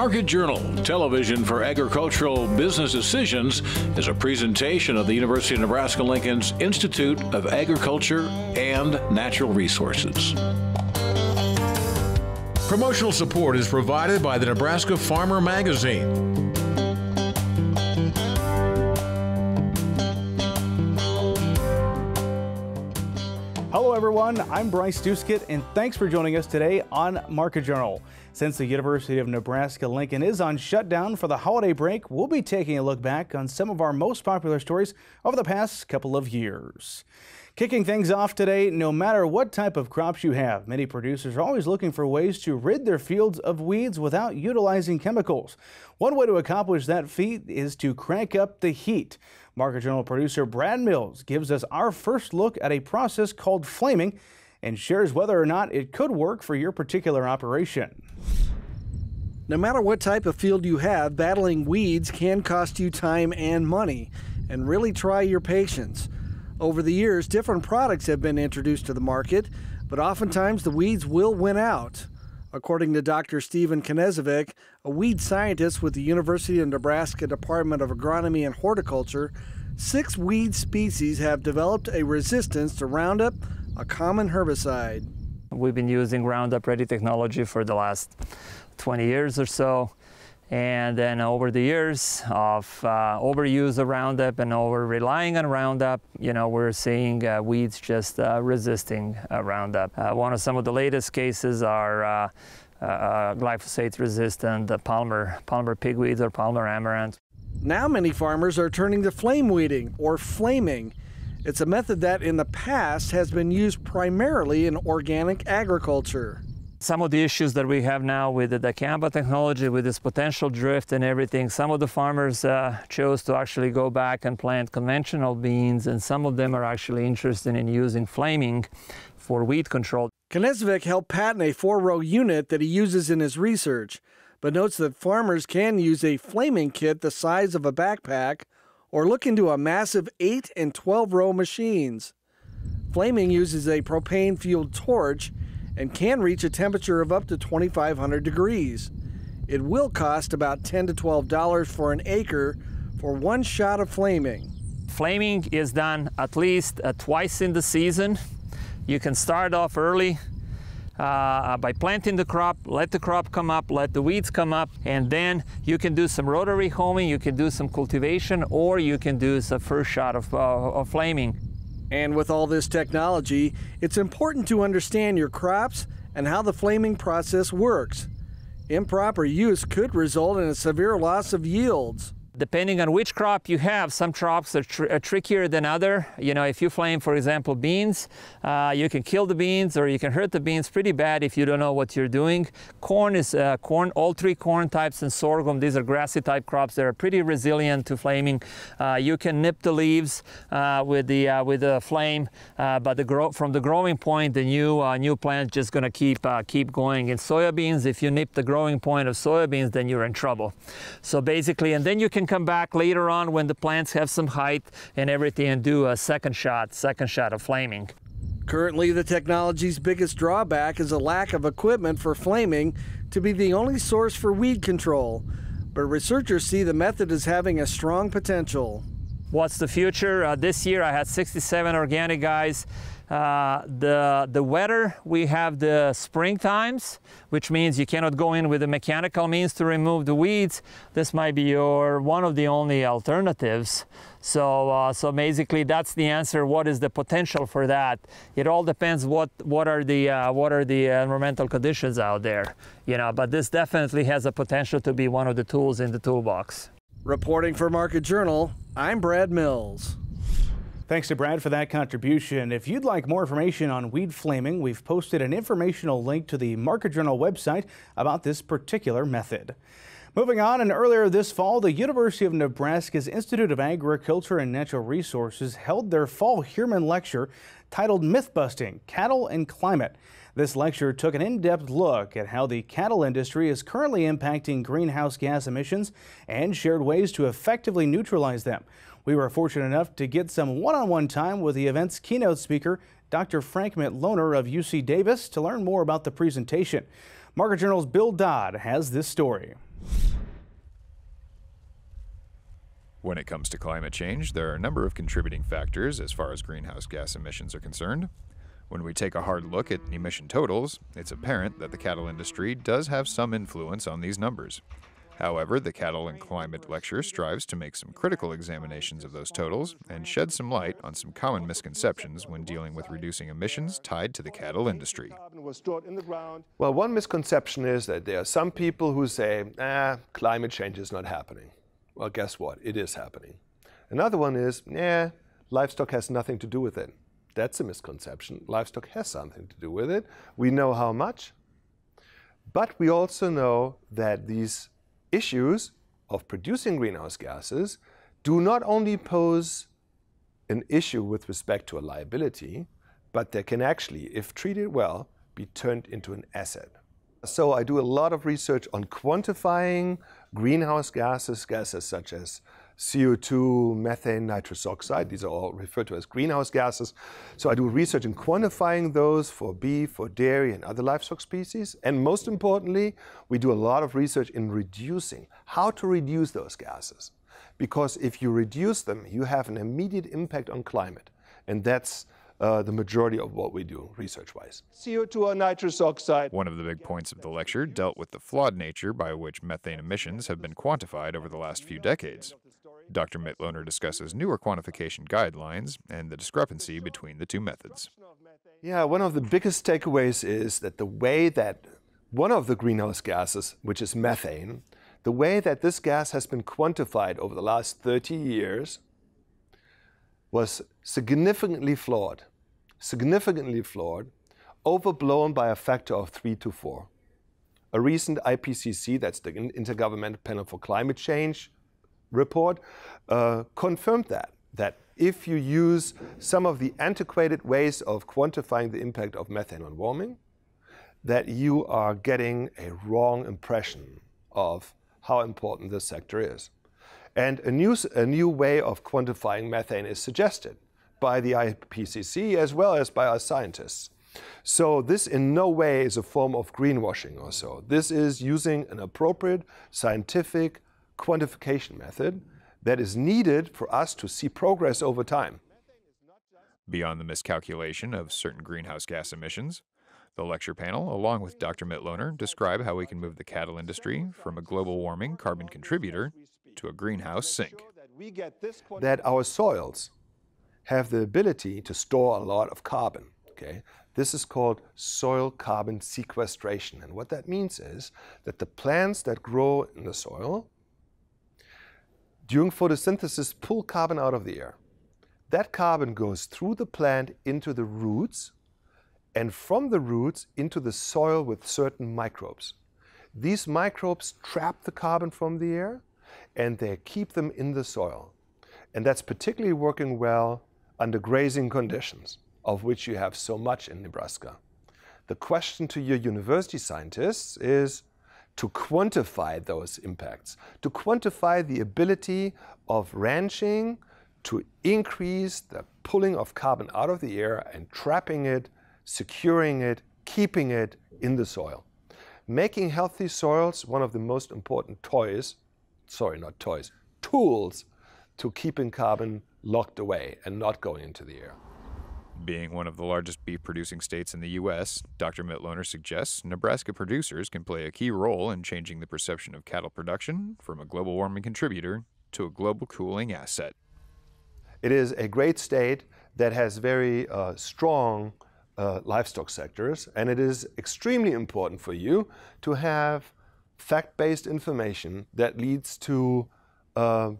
Market Journal, television for agricultural business decisions, is a presentation of the University of Nebraska Lincoln's Institute of Agriculture and Natural Resources. Promotional support is provided by the Nebraska Farmer Magazine. Hello, everyone. I'm Bryce Doeschot, and thanks for joining us today on Market Journal. Since the University of Nebraska Lincoln is on shutdown for the holiday break, we'll be taking a look back on some of our most popular stories over the past couple of years. Kicking things off today, no matter what type of crops you have, many producers are always looking for ways to rid their fields of weeds without utilizing chemicals. One way to accomplish that feat is to crank up the heat. Market Journal producer Brad Mills gives us our first look at a process called flaming and shares whether or not it could work for your particular operation. No matter what type of field you have, battling weeds can cost you time and money, and really try your patience. Over the years, different products have been introduced to the market, but oftentimes the weeds will win out. According to Dr. Stevan Knezevic, a weed scientist with the University of Nebraska Department of Agronomy and Horticulture, six weed species have developed a resistance to Roundup, a common herbicide. We've been using Roundup Ready technology for the last 20 years or so. And then over the years of uh, overuse of Roundup and over relying on Roundup, you know, we're seeing uh, weeds just uh, resisting uh, Roundup. Uh, one of some of the latest cases are uh, glyphosate resistant Palmer, Palmer pigweeds or Palmer amaranth. Now many farmers are turning to flame weeding or flaming. It's a method that in the past has been used primarily in organic agriculture. Some of the issues that we have now with the dicamba technology, with this potential drift and everything, some of the farmers uh, chose to actually go back and plant conventional beans, and some of them are actually interested in using flaming for weed control. Knezevic helped patent a four-row unit that he uses in his research, but notes that farmers can use a flaming kit the size of a backpack or look into a massive 8 and 12 row machines. Flaming uses a propane fueled torch and can reach a temperature of up to 2,500 degrees. It will cost about 10 to $12 for an acre for one shot of flaming. Flaming is done at least uh, twice in the season. You can start off early uh, by planting the crop, let the crop come up, let the weeds come up, and then you can do some rotary hoeing, you can do some cultivation, or you can do the first shot of, uh, of flaming. And with all this technology, it's important to understand your crops and how the flaming process works. Improper use could result in a severe loss of yields depending on which crop you have, some crops are, tr are, trickier than other. You know, if you flame, for example, beans, uh, you can kill the beans or you can hurt the beans pretty bad if you don't know what you're doing. Corn is uh, corn, all three corn types and sorghum. These are grassy type crops that are pretty resilient to flaming. Uh, you can nip the leaves uh, with the uh, with the flame, uh, but the grow from the growing point, the new new plant just going to keep keep going. In soybeans, if you nip the growing point of soybeans, then you're in trouble. So basically, and then you can come back later on when the plants have some height and everything and do a second shot, second shot of flaming. Currently, the technology's biggest drawback is a lack of equipment for flaming to be the only source for weed control. But researchers see the method as having a strong potential. What's the future? Uh, this year I had 67 organic guys uh, the, the weather, we have the spring times, which means you cannot go in with the mechanical means to remove the weeds. This might be your one of the only alternatives. So, uh, so basically that's the answer. What is the potential for that? It all depends what, what are the, uh, what are the environmental conditions out there, you know, but this definitely has a potential to be one of the tools in the toolbox. Reporting for Market Journal, I'm Brad Mills. Thanks to Brad for that contribution. If you'd like more information on weed flaming, we've posted an informational link to the Market Journal website about this particular method. Moving on, and earlier this fall, the University of Nebraska's Institute of Agriculture and Natural Resources held their fall Heuermann Lecture titled Mythbusting Cattle and Climate. This lecture took an in-depth look at how the cattle industry is currently impacting greenhouse gas emissions and shared ways to effectively neutralize them. We were fortunate enough to get some one-on-one time with the event's keynote speaker, Dr. Frank Mitloehner of UC Davis, to learn more about the presentation. Market Journal's Bill Dodd has this story. When it comes to climate change, there are a number of contributing factors as far as greenhouse gas emissions are concerned. When we take a hard look at emission totals, it's apparent that the cattle industry does have some influence on these numbers. However, the Cattle and Climate Lecture strives to make some critical examinations of those totals and shed some light on some common misconceptions when dealing with reducing emissions tied to the cattle industry. Well, one misconception is that there are some people who say, ah, climate change is not happening. Well, guess what? It is happening. Another one is, yeah, livestock has nothing to do with it. That's a misconception. Livestock has something to do with it. We know how much. But we also know that these issues of producing greenhouse gases do not only pose an issue with respect to a liability, but they can actually, if treated well, be turned into an asset. So I do a lot of research on quantifying greenhouse gases, gases such as CO2, methane, nitrous oxide. These are all referred to as greenhouse gases. So I do research in quantifying those for beef, for dairy, and other livestock species. And most importantly, we do a lot of research in reducing, how to reduce those gases. Because if you reduce them, you have an immediate impact on climate. And that's uh, the majority of what we do research-wise. CO2 or nitrous oxide. One of the big points of the lecture dealt with the flawed nature by which methane emissions have been quantified over the last few decades. Dr. Mitloehner discusses newer quantification guidelines and the discrepancy between the two methods. Yeah, one of the biggest takeaways is that the way that one of the greenhouse gases, which is methane, the way that this gas has been quantified over the last 30 years was significantly flawed, significantly flawed, overblown by a factor of three to four. A recent IPCC, that's the Intergovernmental Panel for Climate Change, report uh, confirmed that, that if you use some of the antiquated ways of quantifying the impact of methane on warming, that you are getting a wrong impression of how important this sector is. And a new, a new way of quantifying methane is suggested by the IPCC as well as by our scientists. So this in no way is a form of greenwashing or so. This is using an appropriate scientific quantification method that is needed for us to see progress over time. Beyond the miscalculation of certain greenhouse gas emissions, the lecture panel, along with Dr. Mitloehner, describe how we can move the cattle industry from a global warming carbon contributor to a greenhouse sink. That our soils have the ability to store a lot of carbon. Okay? This is called soil carbon sequestration. And what that means is that the plants that grow in the soil during photosynthesis pull carbon out of the air. That carbon goes through the plant into the roots and from the roots into the soil with certain microbes. These microbes trap the carbon from the air and they keep them in the soil. And that's particularly working well under grazing conditions, of which you have so much in Nebraska. The question to your university scientists is, to quantify those impacts, to quantify the ability of ranching to increase the pulling of carbon out of the air and trapping it, securing it, keeping it in the soil. Making healthy soils one of the most important toys, sorry, not toys, tools to keeping carbon locked away and not going into the air. Being one of the largest beef producing states in the U.S., Dr. Mitloehner suggests Nebraska producers can play a key role in changing the perception of cattle production from a global warming contributor to a global cooling asset. It is a great state that has very uh, strong uh, livestock sectors, and it is extremely important for you to have fact based information that leads to uh,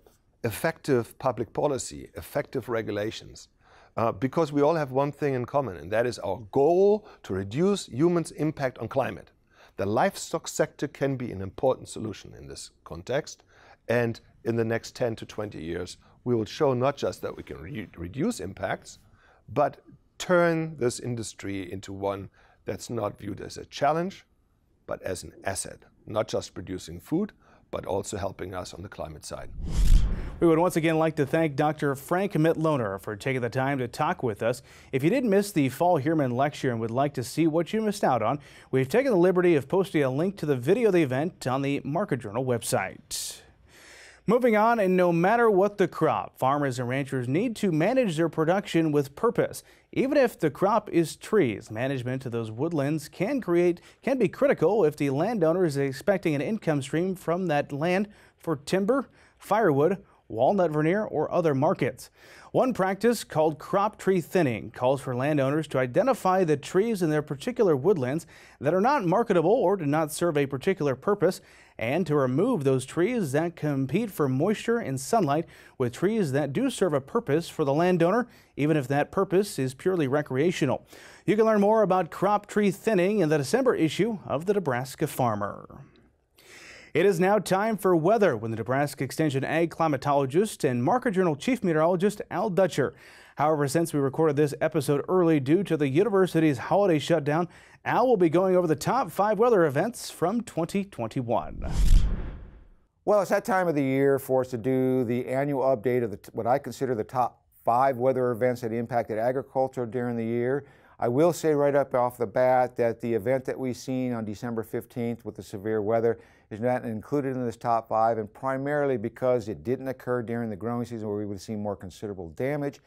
effective public policy, effective regulations. Uh, because we all have one thing in common, and that is our goal to reduce humans' impact on climate. The livestock sector can be an important solution in this context, and in the next 10 to 20 years, we will show not just that we can re reduce impacts, but turn this industry into one that's not viewed as a challenge, but as an asset, not just producing food, but also helping us on the climate side. We would once again like to thank Dr. Frank Mitloehner for taking the time to talk with us. If you didn't miss the Fall Heuermann lecture and would like to see what you missed out on, we've taken the liberty of posting a link to the video of the event on the Market Journal website. Moving on, and no matter what the crop, farmers and ranchers need to manage their production with purpose. Even if the crop is trees, management of those woodlands can create can be critical if the landowner is expecting an income stream from that land for timber, firewood, walnut veneer, or other markets. One practice called crop tree thinning calls for landowners to identify the trees in their particular woodlands that are not marketable or do not serve a particular purpose and to remove those trees that compete for moisture and sunlight with trees that do serve a purpose for the landowner, even if that purpose is purely recreational. You can learn more about crop tree thinning in the December issue of the Nebraska Farmer. It is now time for weather with the Nebraska Extension Ag climatologist and Market Journal chief meteorologist Al Dutcher. However, since we recorded this episode early due to the university's holiday shutdown, Al will be going over the top five weather events from 2021. Well, it's that time of the year for us to do the annual update of the, what I consider the top five weather events that impacted agriculture during the year. I will say right up off the bat that the event that we've seen on December 15th with the severe weather is not included in this top five, and primarily because it didn't occur during the growing season where we would have seen more considerable damage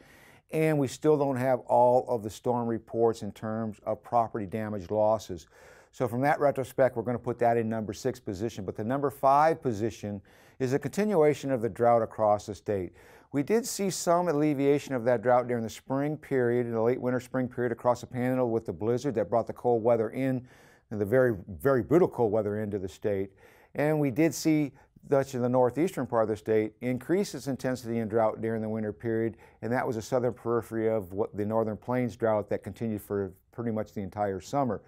and we still don't have all of the storm reports in terms of property damage losses. So from that retrospect, we're going to put that in number six position. But the number five position is a continuation of the drought across the state. We did see some alleviation of that drought during the spring period, in the late winter spring period across the panhandle with the blizzard that brought the cold weather in, and the very, very brutal cold weather into the state. And we did see much in the northeastern part of the state increase its intensity in drought during the winter period, and that was a southern periphery of what the northern plains drought that continued for pretty much the entire summer.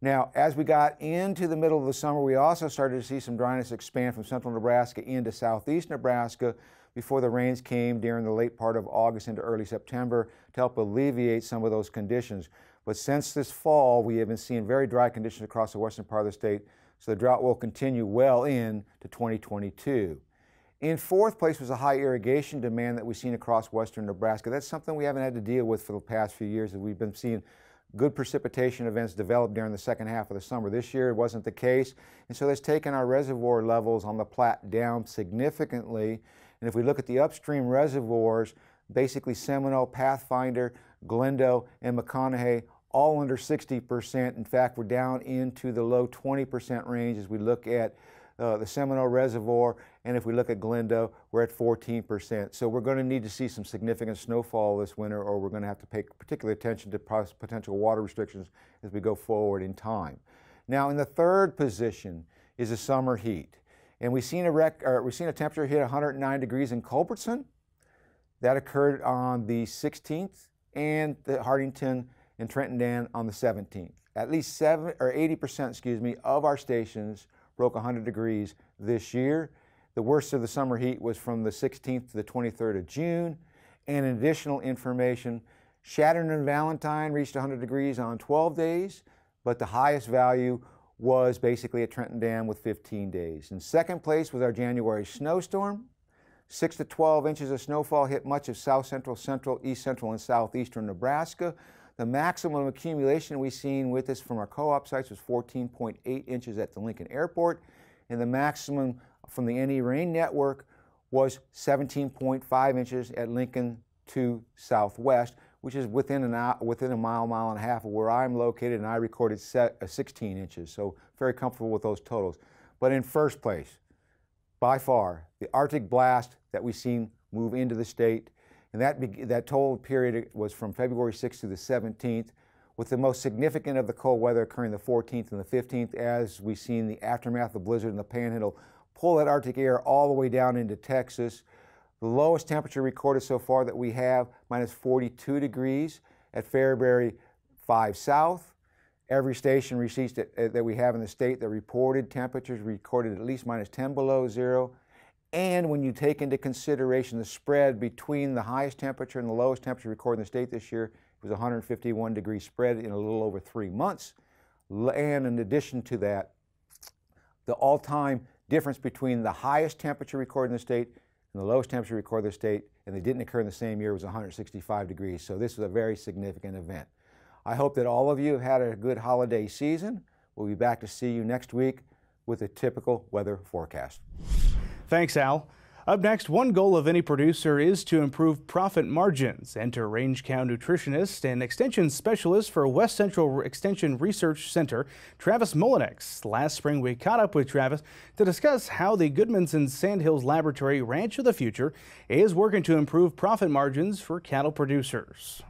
Now, as we got into the middle of the summer, we also started to see some dryness expand from central Nebraska into southeast Nebraska before the rains came during the late part of August into early September to help alleviate some of those conditions. But since this fall, we have been seeing very dry conditions across the western part of the state, so the drought will continue well into 2022. In fourth place was a high irrigation demand that we've seen across western Nebraska. That's something we haven't had to deal with for the past few years. We've been seeing good precipitation events develop during the second half of the summer. This year it wasn't the case, and so that's taken our reservoir levels on the Platte down significantly. And if we look at the upstream reservoirs, basically Seminoe, Pathfinder, Glendo, and McConaughy all under 60%. In fact, we're down into the low 20% range as we look at uh, the Seminoe Reservoir, and if we look at Glendo, we're at 14%. So we're going to need to see some significant snowfall this winter, or we're going to have to pay particular attention to potential water restrictions as we go forward in time. Now, in the third position is the summer heat, and we've seen a rec- we've seen a temperature hit 109 degrees in Culbertson. That occurred on the 16th, and the Hartington in Trenton Dam on the 17th. At least 7 or 80%, excuse me, of our stations broke 100 degrees this year. The worst of the summer heat was from the 16th to the 23rd of June. And additional information, Chadron and Valentine reached 100 degrees on 12 days, but the highest value was basically at Trenton Dam with 15 days. In second place was our January snowstorm. 6 to 12 inches of snowfall hit much of south central, central, east central, and southeastern Nebraska. The maximum accumulation we've seen with this from our co-op sites was 14.8 inches at the Lincoln Airport, and the maximum from the NeRAIN Network was 17.5 inches at Lincoln to Southwest, which is within an within a mile, mile and a half of where I'm located, and I recorded uh, 16 inches, so very comfortable with those totals. But in first place, by far, the Arctic blast that we've seen move into the state and that, that total period was from February 6th to the 17th, with the most significant of the cold weather occurring the 14th and the 15th, as we've seen the aftermath of the blizzard in the panhandle pull that Arctic air all the way down into Texas. The lowest temperature recorded so far that we have, minus 42 degrees at Fairbury 5 South. Every station that we have in the state that reported temperatures recorded at least minus 10 below zero. And when you take into consideration the spread between the highest temperature and the lowest temperature recorded in the state this year, it was 151 degree spread in a little over three months. And in addition to that, the all time difference between the highest temperature recorded in the state and the lowest temperature recorded in the state, and they didn't occur in the same year, was 165 degrees. So this was a very significant event. I hope that all of you have had a good holiday season. We'll be back to see you next week with a typical weather forecast. Thanks, Al. Up next, one goal of any producer is to improve profit margins. Enter range cow nutritionist and extension specialist for West Central Extension Research Center, Travis Mulliniks. Last spring, we caught up with Travis to discuss how the Gudmundsen Sandhills Laboratory Ranch of the Future is working to improve profit margins for cattle producers.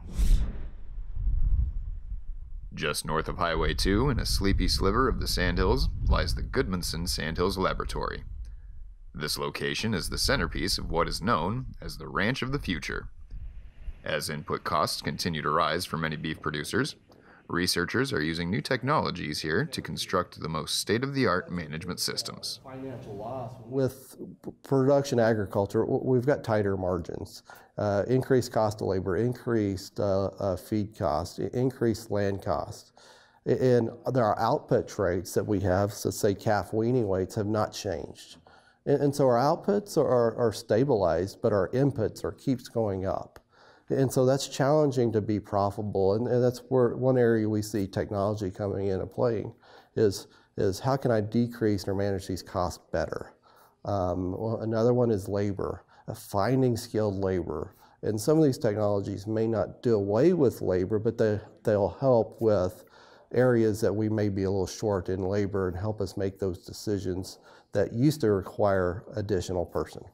Just north of Highway 2, in a sleepy sliver of the Sandhills, lies the Gudmundsen Sandhills Laboratory. This location is the centerpiece of what is known as the Ranch of the Future. As input costs continue to rise for many beef producers, researchers are using new technologies here to construct the most state of the art management systems. With production agriculture, we've got tighter margins. Uh, increased cost of labor, increased uh, uh, feed cost, increased land cost. And there are output traits that we have, so say calf weaning weights, have not changed. And, and so our outputs are, are stabilized, but our inputs are keeps going up. And so that's challenging to be profitable. And, and that's where one area we see technology coming in and playing is, is how can I decrease or manage these costs better? Um, well, another one is labor, uh, finding skilled labor. And some of these technologies may not do away with labor, but they, they'll help with areas that we may be a little short in labor and help us make those decisions that used to require additional person.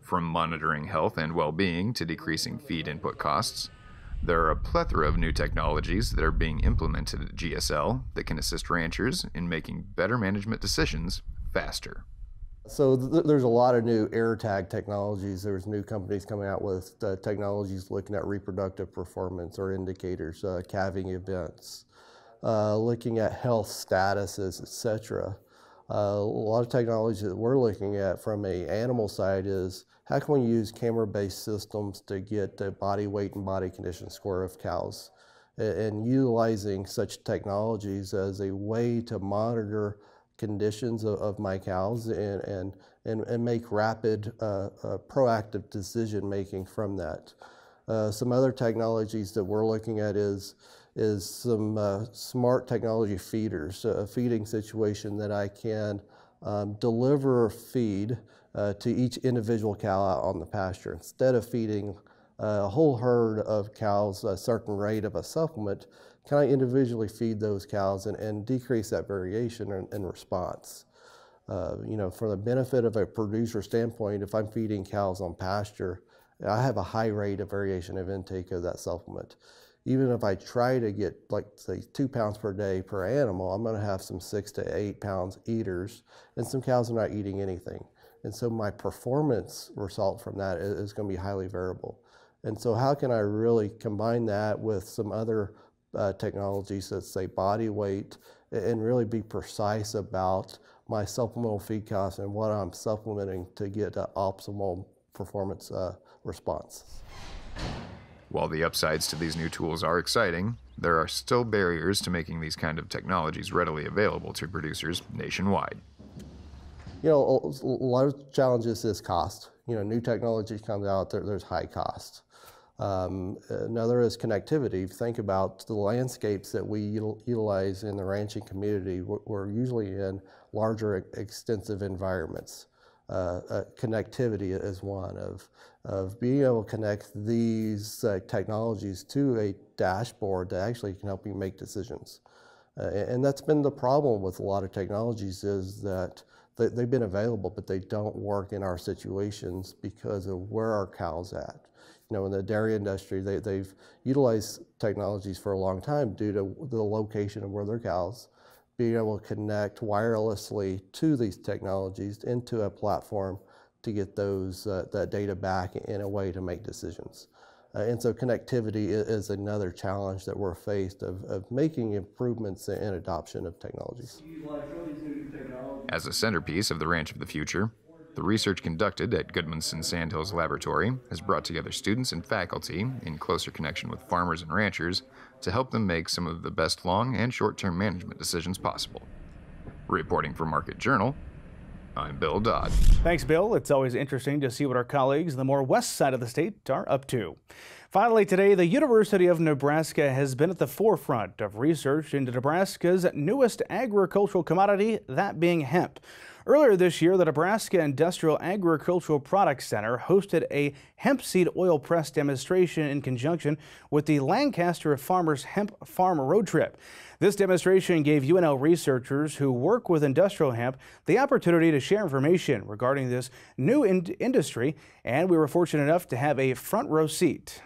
From monitoring health and well being to decreasing feed input costs, there are a plethora of new technologies that are being implemented at GSL that can assist ranchers in making better management decisions faster. So th there's a lot of new ear tag technologies. There's new companies coming out with uh, technologies looking at reproductive performance or indicators, uh, calving events, uh, looking at health statuses, etc. Uh, a lot of technology that we're looking at from a animal side is how can we use camera-based systems to get the body weight and body condition score of cows and, utilizing such technologies as a way to monitor conditions of, of my cows and, and, and, and make rapid uh, uh, proactive decision making from that. Uh, some other technologies that we're looking at is is some uh, smart technology feeders, a feeding situation that I can um, deliver feed uh, to each individual cow out on the pasture. Instead of feeding a whole herd of cows a certain rate of a supplement, can I individually feed those cows and, and decrease that variation in, in response? Uh, you know, for the benefit of a producer standpoint, if I'm feeding cows on pasture, I have a high rate of variation of intake of that supplement even if I try to get like say two pounds per day per animal, I'm going to have some six to eight pounds eaters, and some cows are not eating anything. And so my performance result from that is, going to be highly variable. And so how can I really combine that with some other uh, technologies that say body weight and really be precise about my supplemental feed costs and what I'm supplementing to get an optimal performance uh, response. While the upsides to these new tools are exciting, there are still barriers to making these kind of technologies readily available to producers nationwide. You know, a lot of challenges is cost. You know, new technology comes out, there, there's high cost. Um, another is connectivity. Think about the landscapes that we util utilize in the ranching community. We're, we're usually in larger, extensive environments. Uh, uh, connectivity is one of, of being able to connect these uh, technologies to a dashboard that actually can help you make decisions. Uh, and that's been the problem with a lot of technologies is that they, they've been available, but they don't work in our situations because of where our cows at. You know, in the dairy industry, they, they've utilized technologies for a long time due to the location of where their cows being able to connect wirelessly to these technologies into a platform to get those uh, that data back in a way to make decisions. Uh, and so connectivity is another challenge that we're faced of, of making improvements in adoption of technologies. As a centerpiece of the Ranch of the Future, the research conducted at Gudmundsen Sandhills Laboratory has brought together students and faculty in closer connection with farmers and ranchers to help them make some of the best long and short term management decisions possible. Reporting for Market Journal, I'm Bill Dodd. Thanks, Bill. It's always interesting to see what our colleagues in the more west side of the state are up to. Finally, today, the University of Nebraska has been at the forefront of research into Nebraska's newest agricultural commodity, that being hemp. Earlier this year, the Nebraska Industrial Agricultural Products Center hosted a hemp seed oil press demonstration in conjunction with the Lancaster Farmers Hemp Farm Road Trip. This demonstration gave UNL researchers who work with industrial hemp the opportunity to share information regarding this new in industry, and we were fortunate enough to have a front row seat.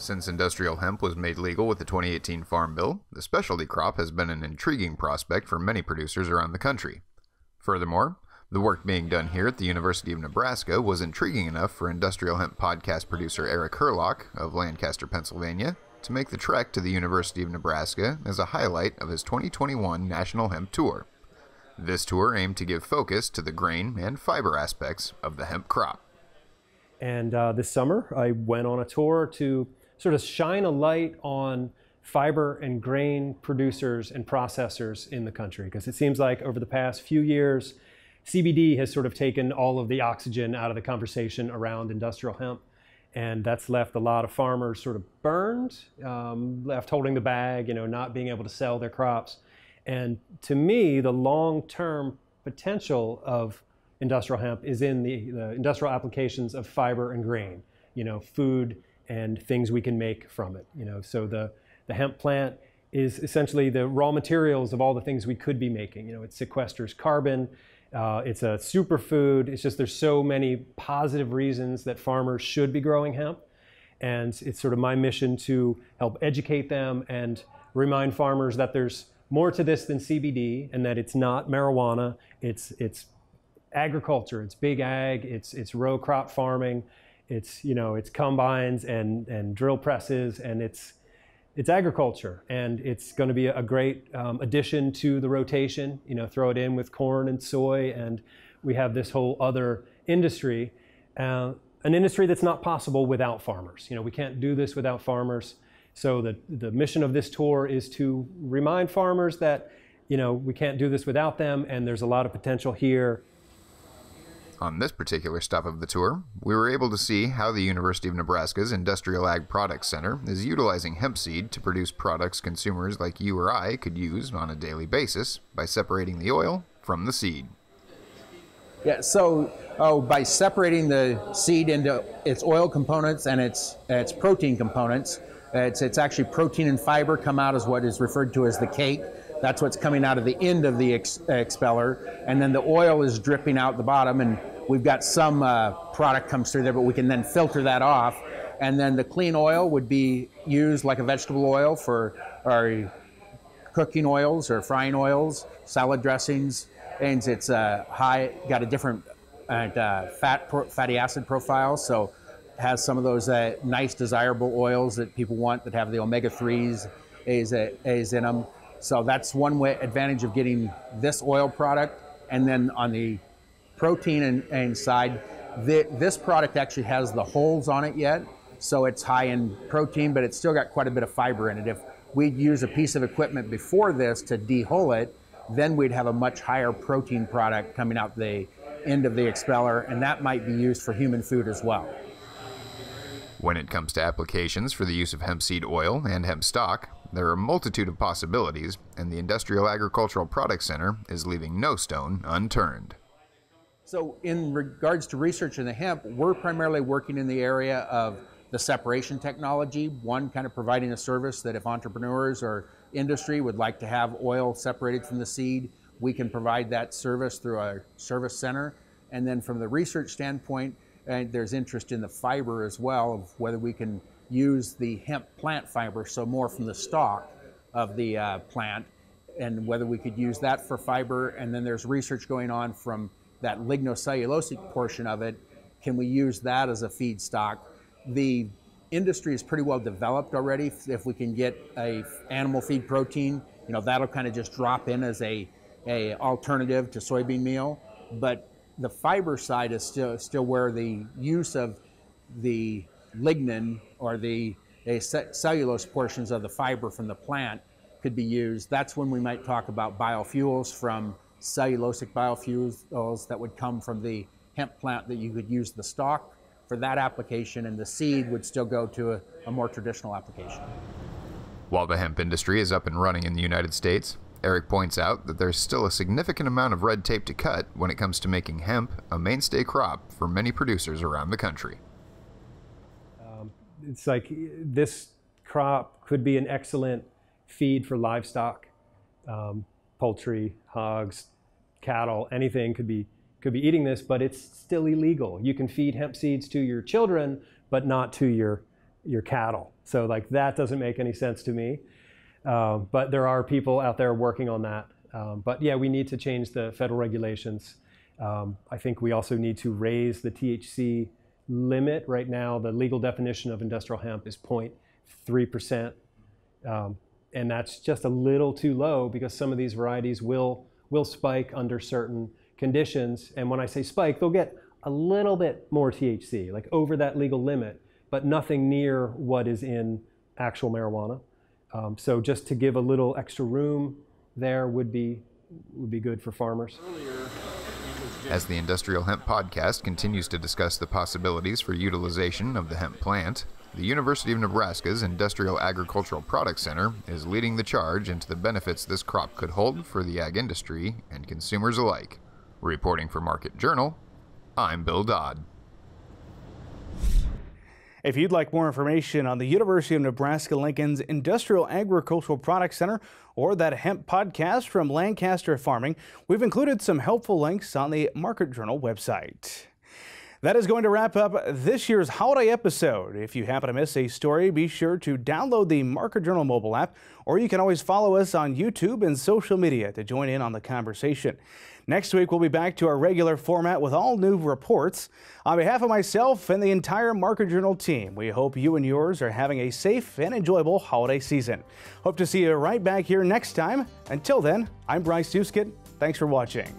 Since industrial hemp was made legal with the 2018 Farm Bill, the specialty crop has been an intriguing prospect for many producers around the country. Furthermore, the work being done here at the University of Nebraska was intriguing enough for industrial hemp podcast producer Eric Hurlock of Lancaster, Pennsylvania, to make the trek to the University of Nebraska as a highlight of his 2021 National Hemp Tour. This tour aimed to give focus to the grain and fiber aspects of the hemp crop. And uh, this summer, I went on a tour to sort of shine a light on fiber and grain producers and processors in the country. Because it seems like over the past few years, CBD has sort of taken all of the oxygen out of the conversation around industrial hemp. And that's left a lot of farmers sort of burned, um, left holding the bag, you know, not being able to sell their crops. And to me, the long term potential of industrial hemp is in the, the industrial applications of fiber and grain, you know, food and things we can make from it. You know, so the, the hemp plant is essentially the raw materials of all the things we could be making. You know, it sequesters carbon. Uh, it's a superfood. It's just there's so many positive reasons that farmers should be growing hemp, and it's sort of my mission to help educate them and remind farmers that there's more to this than CBD and that it's not marijuana. It's it's agriculture. It's big ag. It's it's row crop farming. It's you know it's combines and and drill presses and it's it's agriculture and it's going to be a great um, addition to the rotation. You know, throw it in with corn and soy and we have this whole other industry, uh, an industry that's not possible without farmers. You know, we can't do this without farmers. So the the mission of this tour is to remind farmers that you know we can't do this without them and there's a lot of potential here on this particular stop of the tour, we were able to see how the University of Nebraska's Industrial Ag Products Center is utilizing hemp seed to produce products consumers like you or I could use on a daily basis by separating the oil from the seed. Yeah, so oh, by separating the seed into its oil components and its its protein components, it's it's actually protein and fiber come out as what is referred to as the cake. That's what's coming out of the end of the ex- expeller, and then the oil is dripping out the bottom. And we've got some uh, product comes through there, but we can then filter that off. And then the clean oil would be used like a vegetable oil for our cooking oils or frying oils, salad dressings, and it's uh, high, got a different uh, fat pro- fatty acid profile, so has some of those uh, nice desirable oils that people want that have the omega threes, A's, A's in them. So that's one way advantage of getting this oil product. And then on the protein and, and side, the, this product actually has the hulls on it yet. So it's high in protein, but it's still got quite a bit of fiber in it. If we'd use a piece of equipment before this to dehull it, then we'd have a much higher protein product coming out the end of the expeller, and that might be used for human food as well. When it comes to applications for the use of hemp seed oil and hemp stalk, there are a multitude of possibilities, and the Industrial Agricultural Products Center is leaving no stone unturned. So, in regards to research in the hemp, we're primarily working in the area of the separation technology. One, kind of providing a service that if entrepreneurs or industry would like to have oil separated from the seed, we can provide that service through our service center. And then from the research standpoint, uh, there's interest in the fiber as well of whether we can use the hemp plant fiber, so more from the stalk of the uh, plant, and whether we could use that for fiber. And then there's research going on from that lignocellulosic portion of it. Can we use that as a feedstock? The industry is pretty well developed already. If we can get a animal feed protein, you know that'll kind of just drop in as a, a alternative to soybean meal. But the fiber side is still still where the use of the lignin or the cellulose portions of the fiber from the plant could be used. That's when we might talk about biofuels from cellulosic biofuels that would come from the hemp plant that you could use the stalk for that application and the seed would still go to a, a more traditional application. While the hemp industry is up and running in the United States, Eric points out that there's still a significant amount of red tape to cut when it comes to making hemp a mainstay crop for many producers around the country. It's like this crop could be an excellent feed for livestock, um, poultry, hogs, cattle, anything could be could be eating this, but it's still illegal. You can feed hemp seeds to your children, but not to your your cattle. So like that doesn't make any sense to me. Um, but there are people out there working on that. Um, but yeah, we need to change the federal regulations. Um, I think we also need to raise the THC limit. Right now, the legal definition of industrial hemp is 0.3%. Um, and that's just a little too low because some of these varieties will, will spike under certain conditions. And when I say spike, they'll get a little bit more THC, like over that legal limit, but nothing near what is in actual marijuana. Um, so just to give a little extra room there would be would be good for farmers. As the Industrial Hemp Podcast continues to discuss the possibilities for utilization of the hemp plant, the University of Nebraska's Industrial Agricultural Products Center is leading the charge into the benefits this crop could hold for the ag industry and consumers alike. Reporting for Market Journal, I'm Bill Dodd. If you'd like more information on the University of Nebraska Lincoln's Industrial Agricultural Products Center or that hemp podcast from Lancaster Farming, we've included some helpful links on the Market Journal website. That is going to wrap up this year's holiday episode. If you happen to miss a story, be sure to download the Market Journal mobile app, or you can always follow us on YouTube and social media to join in on the conversation. Next week, we'll be back to our regular format with all new reports. On behalf of myself and the entire Market Journal team, we hope you and yours are having a safe and enjoyable holiday season. Hope to see you right back here next time. Until then, I'm Bryce Doeschot. Thanks for watching.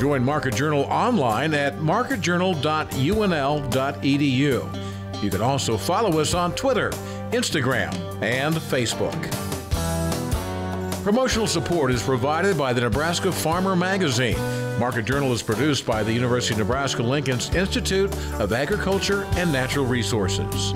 Join Market Journal online at marketjournal.unl.edu. You can also follow us on Twitter, Instagram, and Facebook. Promotional support is provided by the Nebraska Farmer Magazine. Market Journal is produced by the University of Nebraska Lincoln's Institute of Agriculture and Natural Resources.